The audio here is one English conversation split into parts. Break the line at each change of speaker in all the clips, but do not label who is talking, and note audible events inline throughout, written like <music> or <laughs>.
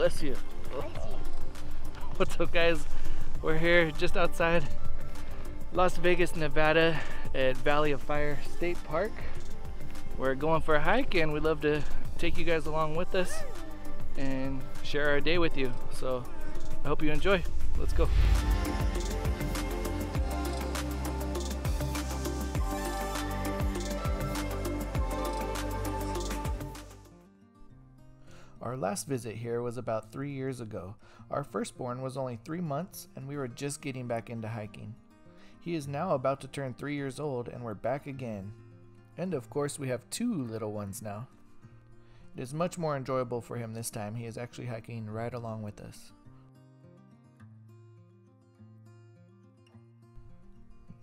Bless you. What's up, guys? We're here just outside Las Vegas, Nevada at Valley of Fire State Park. We're going for a hike and we'd love to take you guys along with us and share our day with you. So I hope you enjoy. Let's go. Our last visit here was about three years ago. Our firstborn was only three months and we were just getting back into hiking. He is now about to turn three years old and we're back again. And of course we have two little ones now. It is much more enjoyable for him this time. He is actually hiking right along with us.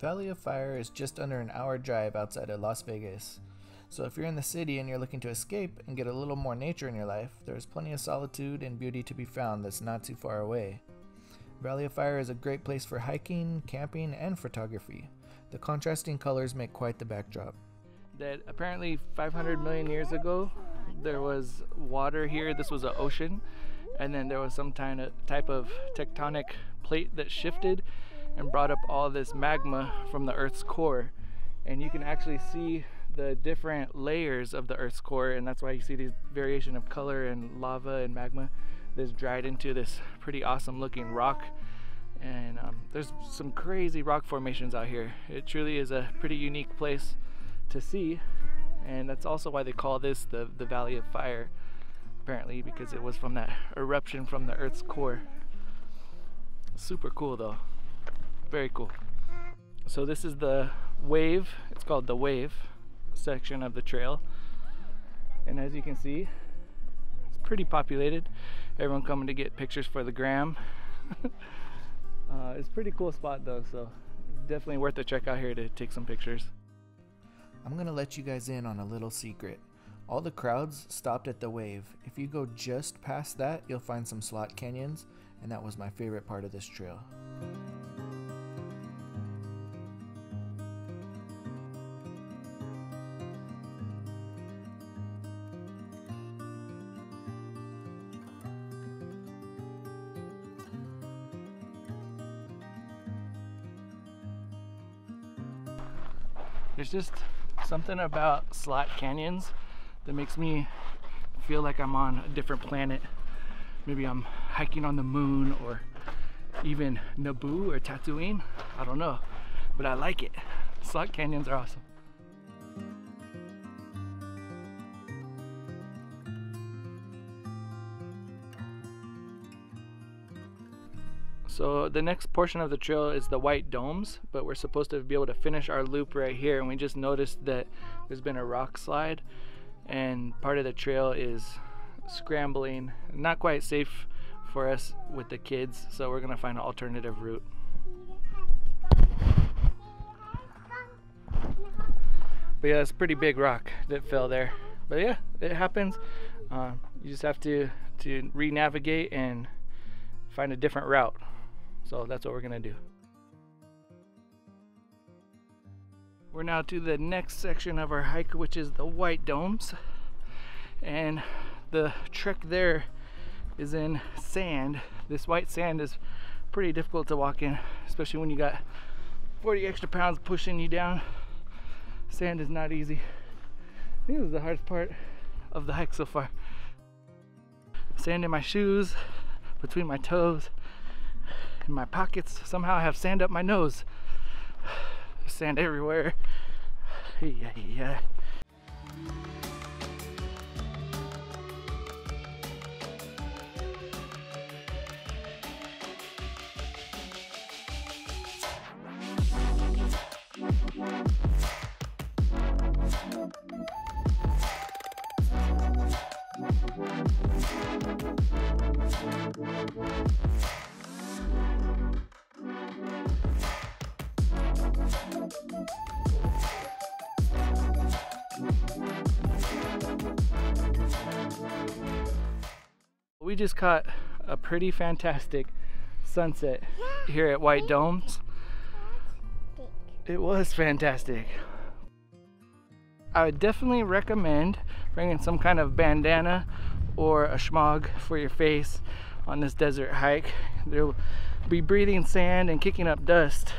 Valley of Fire is just under an hour drive outside of Las Vegas. So if you're in the city and you're looking to escape and get a little more nature in your life, there's plenty of solitude and beauty to be found that's not too far away. Valley of Fire is a great place for hiking, camping, and photography. The contrasting colors make quite the backdrop. That apparently 500 million years ago, there was water here. This was an ocean, and then there was some kind of type of tectonic plate that shifted and brought up all this magma from the Earth's core. And you can actually see the different layers of the Earth's core, and that's why you see these variation of color and lava and magma that's dried into this pretty awesome looking rock. And um, there's some crazy rock formations out here. It truly is a pretty unique place to see, and that's also why they call this the, the Valley of Fire, apparently, because it was from that eruption from the Earth's core. Super cool though. Very cool. So this is the wave, it's called the wave section of the trail. And as you can see, it's pretty populated. Everyone coming to get pictures for the gram. <laughs> uh, it's a pretty cool spot though, so definitely worth a check out here to take some pictures. I'm gonna let you guys in on a little secret. All the crowds stopped at the wave. If you go just past that, you'll find some slot canyons, and that was my favorite part of this trail. There's just something about slot canyons that makes me feel like I'm on a different planet. Maybe I'm hiking on the moon or even Naboo or Tatooine. I don't know, but I like it. Slot canyons are awesome. So the next portion of the trail is the white domes, but we're supposed to be able to finish our loop right here. And we just noticed that there's been a rock slide and part of the trail is scrambling, not quite safe for us with the kids. So we're gonna find an alternative route. But yeah, it's a pretty big rock that fell there. But yeah, it happens. Uh, you just have to, to re-navigate and find a different route. So that's what we're gonna do. We're now to the next section of our hike, which is the White Domes. And the trek there is in sand. This white sand is pretty difficult to walk in, especially when you got 40 extra pounds pushing you down. Sand is not easy. I think this is the hardest part of the hike so far. Sand in my shoes, between my toes, in my pockets. Somehow I have sand up my nose. <sighs> Sand everywhere. <sighs> Yeah, yeah. We just caught a pretty fantastic sunset here at White Domes. It was fantastic. I would definitely recommend bringing some kind of bandana or a smog for your face on this desert hike. There'll be breathing sand and kicking up dust.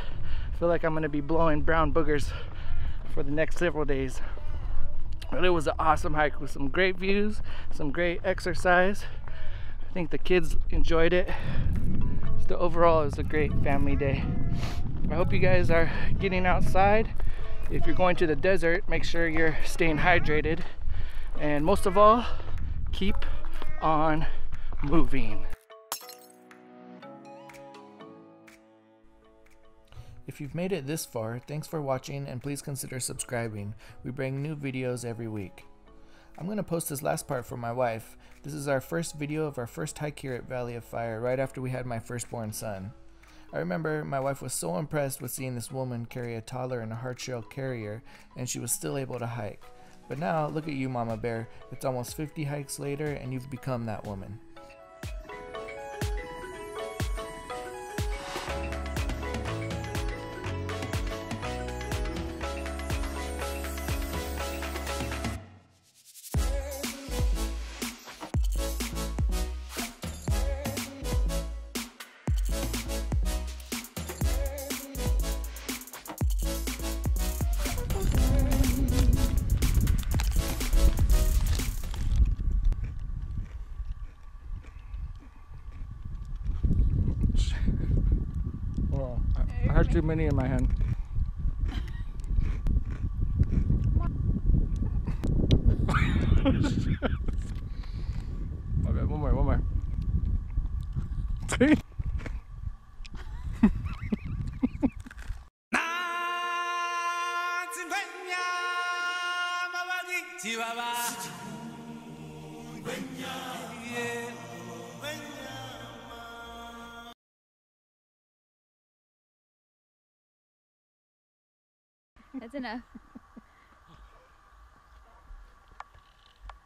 Feel like I'm gonna be blowing brown boogers for the next several days. But it was an awesome hike with some great views, some great exercise. I think the kids enjoyed it. So overall, it was a great family day. I hope you guys are getting outside. If you're going to the desert, make sure you're staying hydrated. And most of all, keep on moving.
If you've made it this far, thanks for watching and please consider subscribing. We bring new videos every week. I'm going to post this last part for my wife. This is our first video of our first hike here at Valley of Fire right after we had my firstborn son. I remember my wife was so impressed with seeing this woman carry a toddler in a hardshell carrier and she was still able to hike. But now, look at you Mama Bear, it's almost 50 hikes later and you've become that woman.
I too many in my hand. <laughs> <laughs> okay, one more, one more. <laughs>
That's enough.